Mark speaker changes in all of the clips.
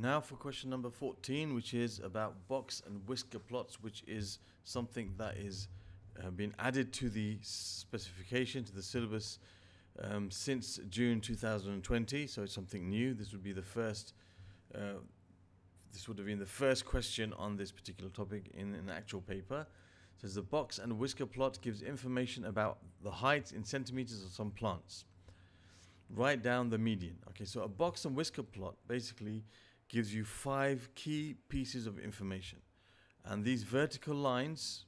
Speaker 1: Now for question number 14, which is about box and whisker plots, which is something that is uh, been added to the specification, to the syllabus, um, since June 2020. So it's something new. This would be the first, uh, this would have been the first question on this particular topic in an actual paper. It says the box and whisker plot gives information about the height in centimeters of some plants. Write down the median. Okay, so a box and whisker plot basically gives you five key pieces of information. And these vertical lines,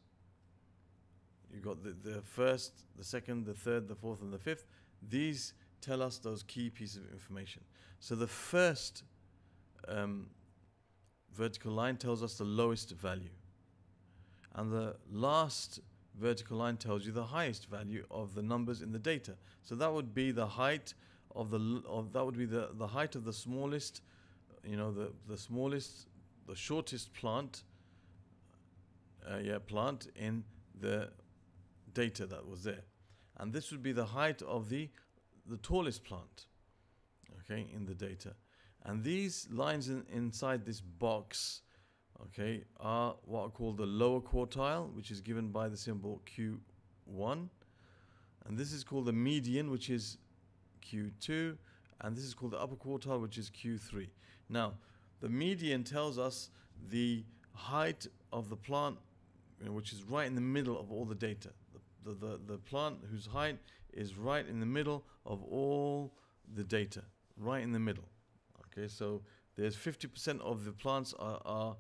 Speaker 1: you've got the, the first, the second, the third, the fourth, and the fifth. These tell us those key pieces of information. So the first um, vertical line tells us the lowest value. And the last vertical line tells you the highest value of the numbers in the data. So that would be the height of the of that would be the, the height of the smallest you know the the smallest the shortest plant uh, yeah plant in the data that was there. And this would be the height of the the tallest plant okay in the data. And these lines in, inside this box okay are what are called the lower quartile which is given by the symbol q1 and this is called the median which is q2 and this is called the upper quartile which is Q3. Now the median tells us the height of the plant which is right in the middle of all the data. The, the, the, the plant whose height is right in the middle of all the data, right in the middle. Okay, so there's 50% of the plants are, are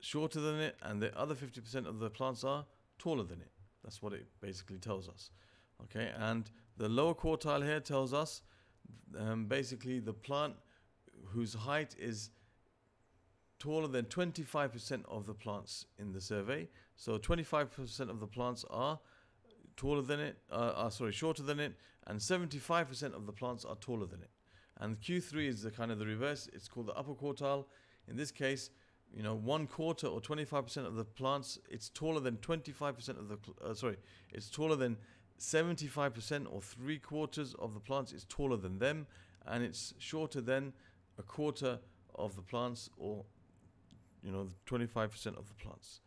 Speaker 1: shorter than it and the other 50% of the plants are taller than it. That's what it basically tells us. Okay, and the lower quartile here tells us um, basically the plant whose height is taller than 25% of the plants in the survey. So 25% of the plants are taller than it, uh, are sorry, shorter than it, and 75% of the plants are taller than it. And Q3 is the kind of the reverse. It's called the upper quartile. In this case, you know, one quarter or 25% of the plants, it's taller than 25% of the, uh, sorry, it's taller than 75% or three quarters of the plants is taller than them and it's shorter than a quarter of the plants or you know 25% of the plants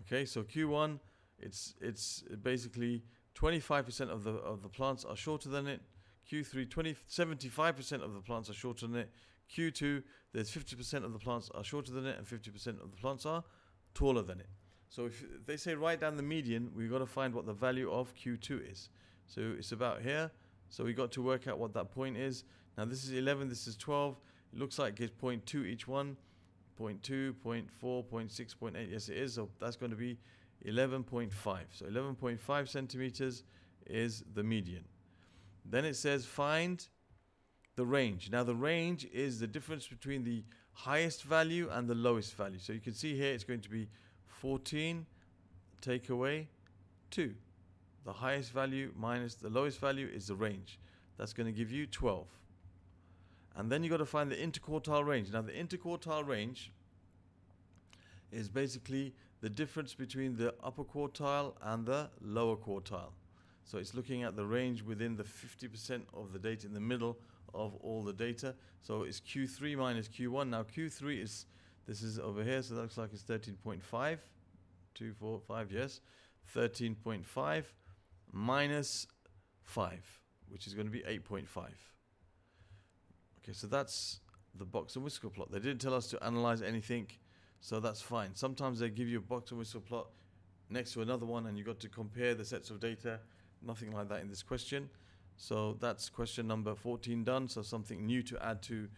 Speaker 1: okay so q1 it's it's basically 25% of the of the plants are shorter than it q3 20 75% of the plants are shorter than it q2 there's 50% of the plants are shorter than it and 50% of the plants are taller than it so if they say write down the median, we've got to find what the value of Q2 is. So it's about here. So we got to work out what that point is. Now this is 11, this is 12. It looks like it's 0.2 each one. 0.2, 0.4, 0.6, 0.8. Yes, it is. So that's going to be 11.5. So 11.5 centimeters is the median. Then it says find the range. Now the range is the difference between the highest value and the lowest value. So you can see here it's going to be 14 take away 2. The highest value minus the lowest value is the range. That's going to give you 12. And then you've got to find the interquartile range. Now the interquartile range is basically the difference between the upper quartile and the lower quartile. So it's looking at the range within the 50% of the data in the middle of all the data. So it's Q3 minus Q1. Now Q3 is this is over here, so that looks like it's 13.5. 2, 4, 5, yes. 13.5 minus 5, which is going to be 8.5. Okay, so that's the box and whisker plot. They didn't tell us to analyze anything, so that's fine. Sometimes they give you a box and whisker plot next to another one, and you've got to compare the sets of data. Nothing like that in this question. So that's question number 14 done. So something new to add to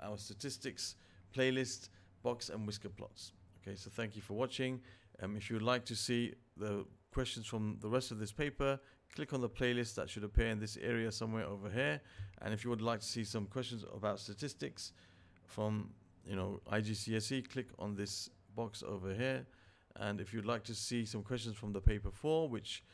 Speaker 1: our statistics playlist box and whisker plots. Okay, so thank you for watching. Um, if you would like to see the questions from the rest of this paper, click on the playlist that should appear in this area somewhere over here. And if you would like to see some questions about statistics from you know IGCSE, click on this box over here. And if you'd like to see some questions from the paper 4, which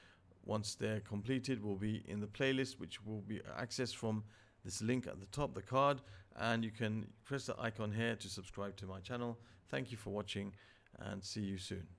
Speaker 1: once they're completed will be in the playlist, which will be accessed from this link at the top, the card, and you can press the icon here to subscribe to my channel. Thank you for watching and see you soon.